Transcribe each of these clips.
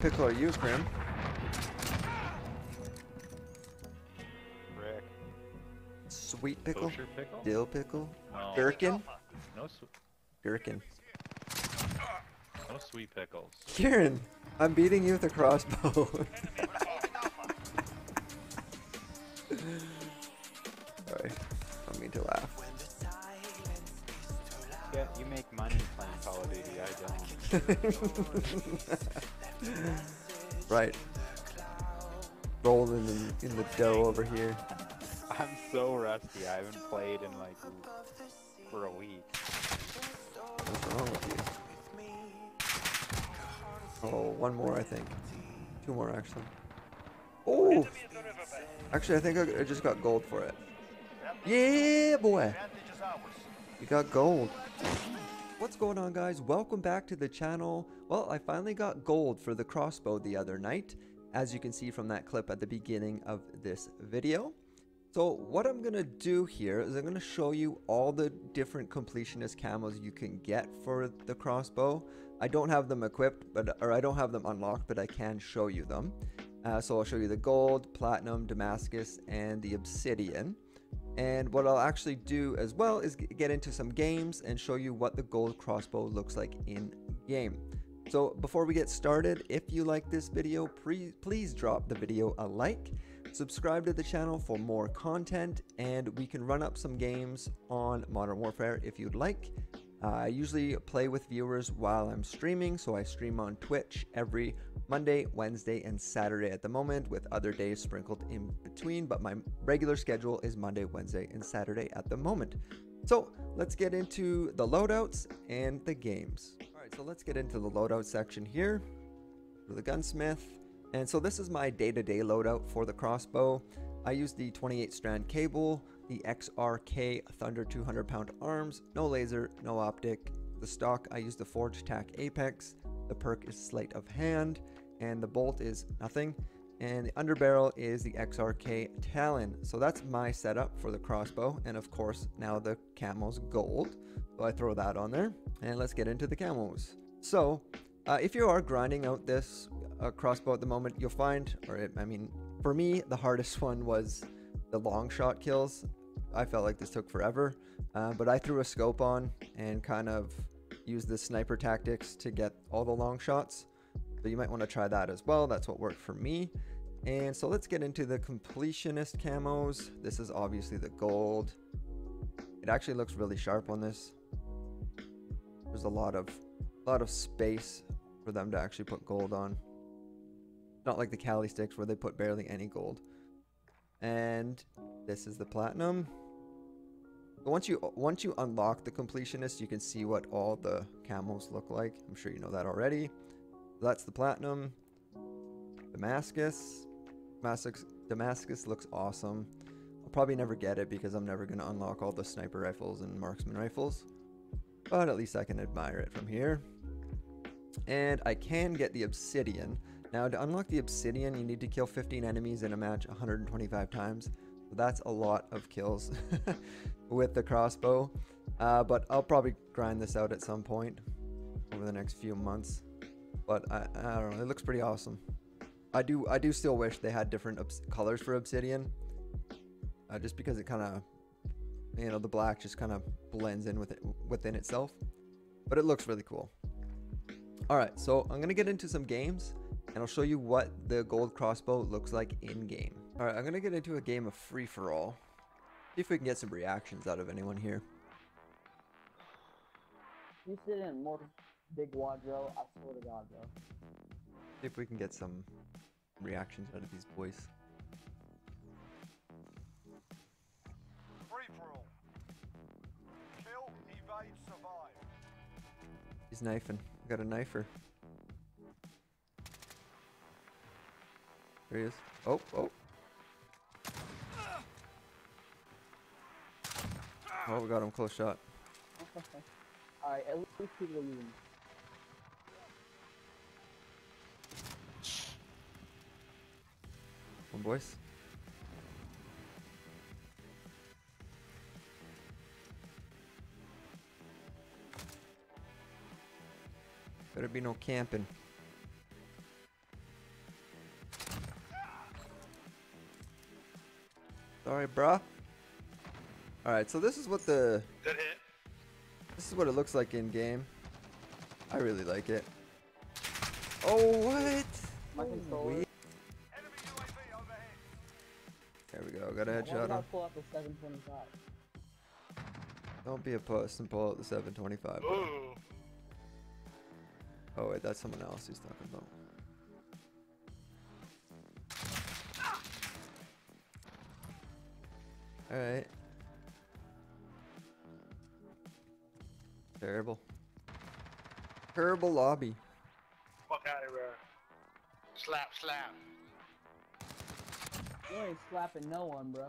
pickle are you, Krim? Rick. Sweet pickle? Pickle? Dill pickle? No, Gherkin? no, sw- Gherkin. no sweet pickles. Kieran, I'm beating you with a crossbow. Sorry, I don't mean to laugh. Yeah, you make money playing Call of Duty, I don't. Right. Rolling in, in the dough over here. I'm so rusty. I haven't played in like for a week. What's wrong with you? Oh, one more, I think. Two more, actually. Oh! Actually, I think I, I just got gold for it. Yeah, boy! You got gold. What's going on, guys? Welcome back to the channel. Well, I finally got gold for the crossbow the other night, as you can see from that clip at the beginning of this video. So what I'm going to do here is I'm going to show you all the different completionist camos you can get for the crossbow. I don't have them equipped, but or I don't have them unlocked, but I can show you them. Uh, so I'll show you the gold, platinum, Damascus, and the obsidian. And what I'll actually do as well is get into some games and show you what the gold crossbow looks like in game. So before we get started, if you like this video, please drop the video a like, subscribe to the channel for more content, and we can run up some games on Modern Warfare if you'd like. Uh, I usually play with viewers while I'm streaming, so I stream on Twitch every Monday, Wednesday, and Saturday at the moment, with other days sprinkled in between, but my regular schedule is Monday, Wednesday, and Saturday at the moment. So let's get into the loadouts and the games. All right, so let's get into the loadout section here. For the gunsmith. And so this is my day-to-day loadout for the crossbow. I use the 28 strand cable, the XRK Thunder 200 pound arms, no laser, no optic. The stock, I use the FORGE TAC Apex. The perk is Sleight of Hand, and the bolt is nothing. And the underbarrel is the XRK Talon. So that's my setup for the crossbow. And of course, now the camo's gold. So I throw that on there. And let's get into the camos. So uh, if you are grinding out this uh, crossbow at the moment, you'll find, or it, I mean, for me, the hardest one was the long shot kills. I felt like this took forever, uh, but I threw a scope on and kind of used the sniper tactics to get all the long shots. So you might want to try that as well. That's what worked for me. And so let's get into the completionist camos. This is obviously the gold. It actually looks really sharp on this. There's a lot of lot of space for them to actually put gold on. Not like the Kali sticks where they put barely any gold. And this is the platinum. But Once you once you unlock the completionist, you can see what all the camos look like. I'm sure you know that already. That's the platinum. Damascus. Damascus Damascus looks awesome. I'll probably never get it because I'm never going to unlock all the sniper rifles and marksman rifles. But at least I can admire it from here. And I can get the obsidian. Now to unlock the obsidian, you need to kill 15 enemies in a match 125 times. That's a lot of kills with the crossbow. Uh, but I'll probably grind this out at some point over the next few months. But I, I don't know, it looks pretty awesome. I do I do still wish they had different colors for obsidian. Uh, just because it kind of, you know, the black just kind of blends in with it within itself. But it looks really cool. All right, so I'm gonna get into some games and I'll show you what the gold crossbow looks like in game. All right, I'm gonna get into a game of free for all. See if we can get some reactions out of anyone here. You sit in more big wardrobe, I swear to God, bro. If we can get some reactions out of these boys. Free for all. Kill, evade, survive. He's knifing. We got a knifer. There he is. Oh, oh. Oh, we got him close shot. Alright, at least people are using. on, boys. Better be no camping. Sorry, bruh. Alright, so this is what the... Good hit. This is what it looks like in-game. I really like it. Oh, what? Oh, Got a headshot I on. pull out the 725? Don't be a puss and pull out the 725. Ooh. Oh wait, that's someone else he's talking about. Alright. Terrible. Terrible lobby. Fuck out of here. Slap, slap. You ain't slapping no one, bro.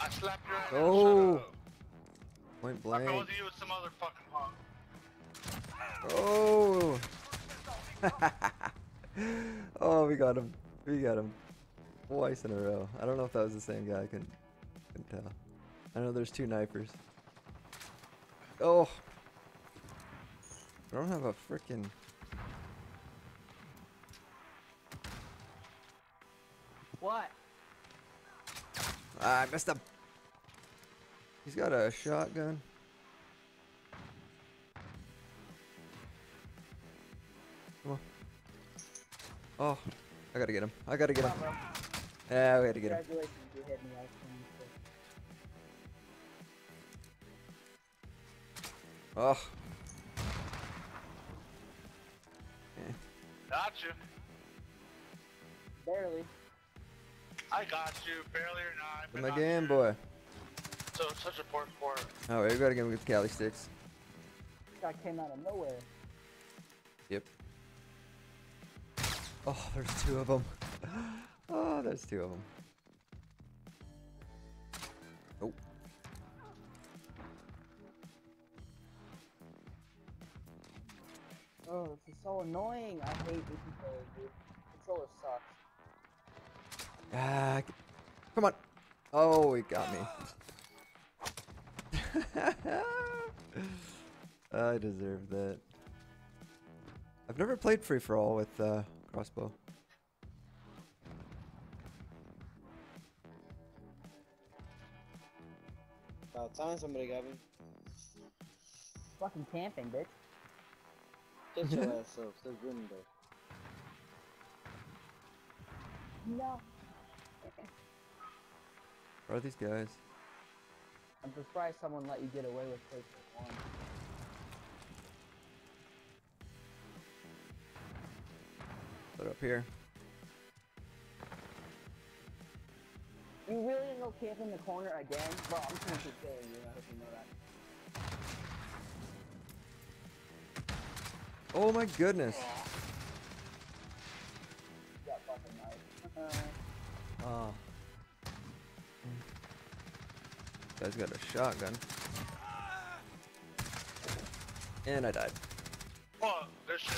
I slapped your ass. Oh. Shut up. Point I told blank. you it was some other fucking punk. Oh. oh, we got him. We got him. Twice in a row. I don't know if that was the same guy. I couldn't, couldn't tell. I know there's two knifers. Oh. I don't have a freaking. What? Ah, I messed up. He's got a shotgun. Come on. Oh, I gotta get him. I gotta get him. Come. Yeah, we gotta get him. Congratulations, you hit me. I was trying to say. Oh. Got you. Barely. I got you, barely or not. but My not Game you. Boy. So such a poor sport. Oh, we gotta get him with Kali sticks. This guy came out of nowhere. Yep. Oh, there's two of them. Oh, there's two of them. Oh. Oh, this is so annoying. I hate this controller, dude. Controller sucks. Ah, c- come on. Oh, he got me. I deserve that. I've never played free for all with uh, crossbow. About time somebody got me. Fucking camping, bitch. Get your ass up. Stop winning though. No. Where are these guys? I'm surprised someone let you get away with one. They're up here. You really gonna go camp in the corner again? Bro, I'm just gonna keep killing you. I hope you know that. Oh my goodness. You got fucking knife. Oh. Guy's got a shotgun. And I died. Fuck, this shit.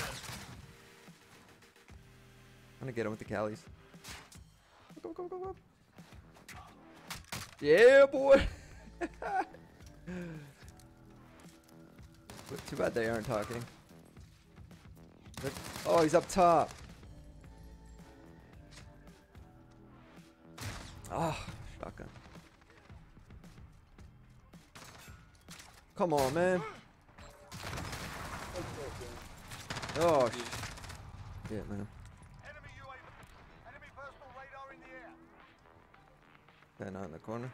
I'm gonna get him with the Callies. Go, go, go, go. Yeah, boy. But Too bad they aren't talking. Oh, he's up top. Ah, shotgun. Come on, man. Oh, sh- yeah, man. Enemy UAV. Enemy personal radar in the air. Guy not in the corner.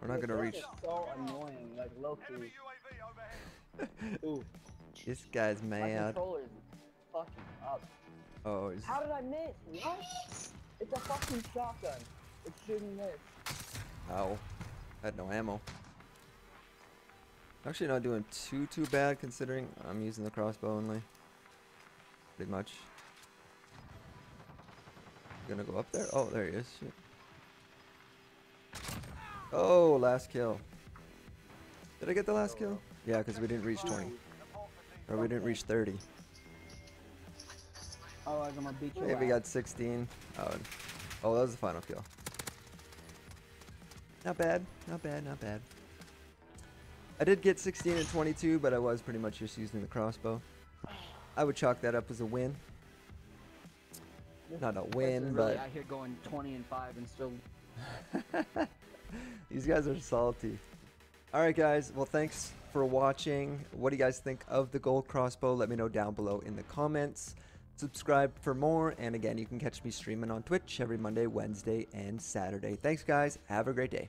We're not gonna reach. So annoying, like low Enemy. UAV overhead. Ooh. This guy's My mad. controller's fucking up. Oh, he's. How did I miss? What? It's a fucking shotgun. It shouldn't miss. Ow. Had no ammo. Actually, not doing too too bad considering I'm using the crossbow only. Pretty much. Gonna go up there. Oh, there he is. Shit. Oh, last kill. Did I get the last kill? Yeah, because we didn't reach 20. Or we didn't reach 30. Oh, I'm gonna beat you. Maybe we got 16. Oh, oh, that was the final kill. Not bad, not bad, not bad. I did get 16 and 22, but I was pretty much just using the crossbow. I would chalk that up as a win. Not a win, is but really out here going 20 and 5 and still These guys are salty. All right, guys. Well, thanks for watching. What do you guys think of the gold crossbow? Let me know down below in the comments subscribe for more. And again, you can catch me streaming on Twitch every Monday, Wednesday, and Saturday. Thanks, guys. Have a great day.